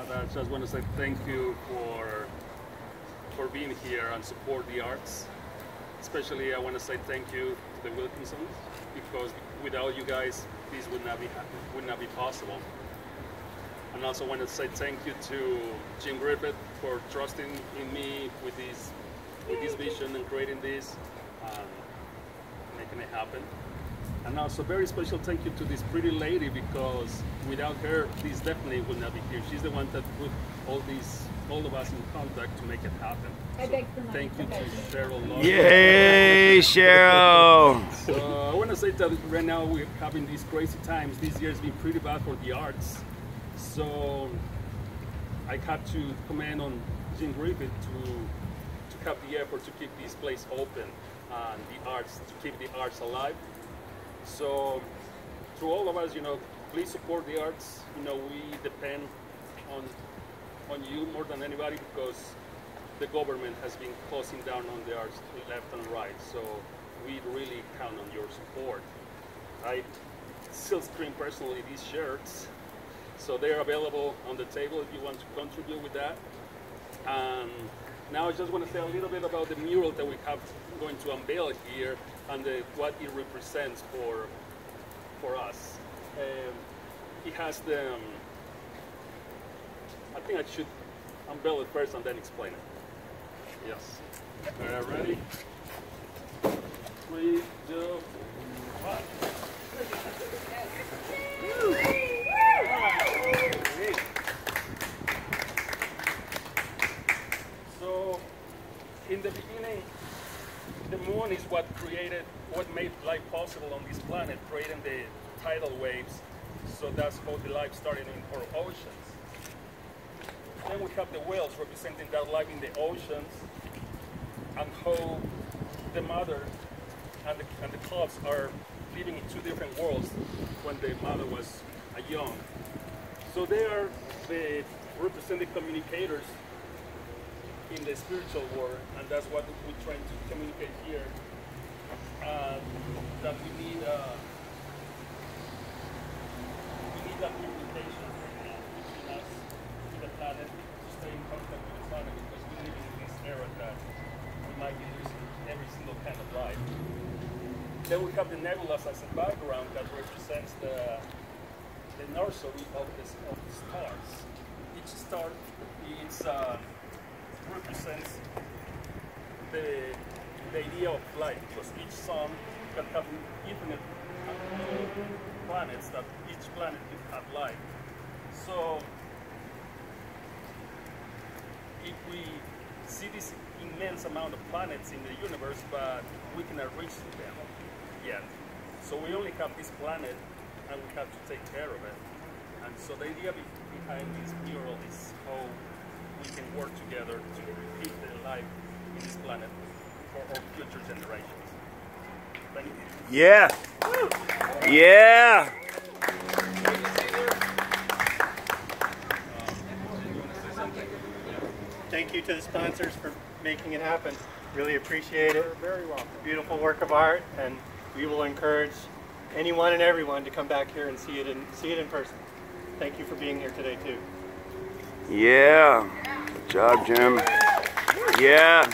Uh, but I just want to say thank you for for being here and support the arts. Especially, I want to say thank you to the Wilkinsons because without you guys, this would not be would not be possible. And also want to say thank you to Jim Griffith for trusting in me with this with this vision and creating this and making it happen. And also very special thank you to this pretty lady because without her, this definitely would not be here. She's the one that put all these, all of us in contact to make it happen. I So beg for thank you to Okay. Cheryl. Lawson. Yay, Cheryl! So I want to say that right now we're having these crazy times. This year has been pretty bad for the arts. So I had to commend on Jim Griffith to to have the effort to keep this place open and the arts to keep the arts alive. So to all of us, you know, please support the arts. You know, we depend on on you more than anybody because the government has been closing down on the arts left and right. So we really count on your support. I still screen personally these shirts. So they're available on the table if you want to contribute with that. And now I just want to say a little bit about the mural that we have going to unveil here and the, what it represents for for us. Um, it has the. um, I think I should unveil it first and then explain it. Yes. Are right, ready? Three, two, one. So, in the beginning, the moon is what created, what made life possible on this planet, creating the tidal waves. So that's how the life started in our oceans. Then we have the whales representing that life in the oceans, and how the mother and the, and the cubs are living in two different worlds when the mother was a young. So they are the represented communicators in the spiritual world, and that's what we're trying to communicate here. Uh, that we need, uh, we need that communication between us, with the planet, to stay in contact with the planet, because we live in this era that we might be losing every single kind of life. Then we have the nebulas as a background that represents the the nursery of the, of the stars. Each star is, uh, represents the, the idea of life because each sun can have infinite planets that each planet can have life. So if we see this immense amount of planets in the universe, but we cannot reach them yet. So we only have this planet and we have to take care of it. And so the idea behind this mural is how we can work together to keep the life in this planet for our future generations. Thank you. Yeah! Yeah! Thank you to the sponsors for making it happen. Really appreciate it. You're very welcome. Beautiful work of art, and we will encourage anyone and everyone to come back here and see it in see it in person. Thank you for being here today too. Yeah! Good job, Jim. Yeah!